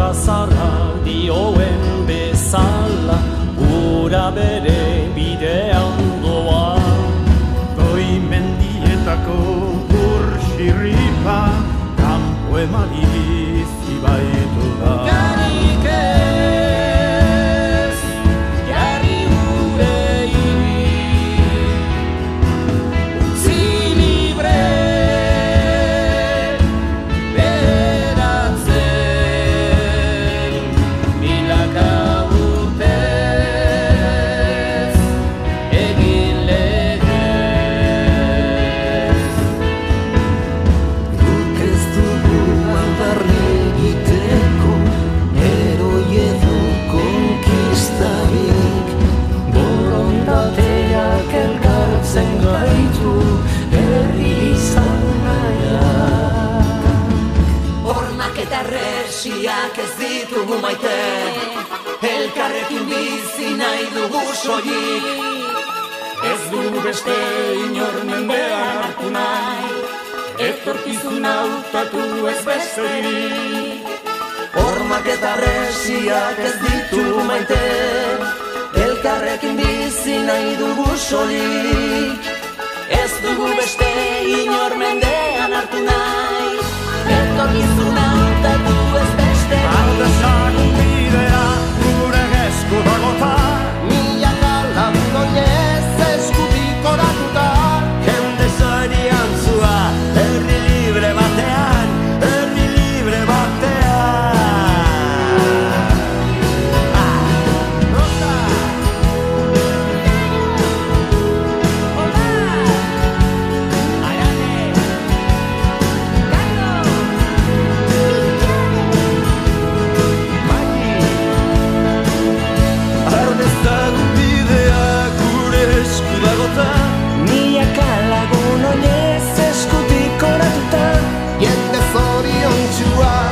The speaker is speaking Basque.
eta zarra dioen bezala Gura bere bidea ondoa. Goi mendietako bur xirripa Kampo emari zibaitu da. Garik eta resiak ez ditugu maite. Elkarrekin bizi nahi dugu soilik. Ez dugu beste inor mendean hartu nahi. Etorkizun hautatu ez besterik Hormak eta resiak ez ditu maite. Elkarrekin bizi nahi dugu solik Ez dugu beste inor mendean hartu nahi. Etorkizun young to us.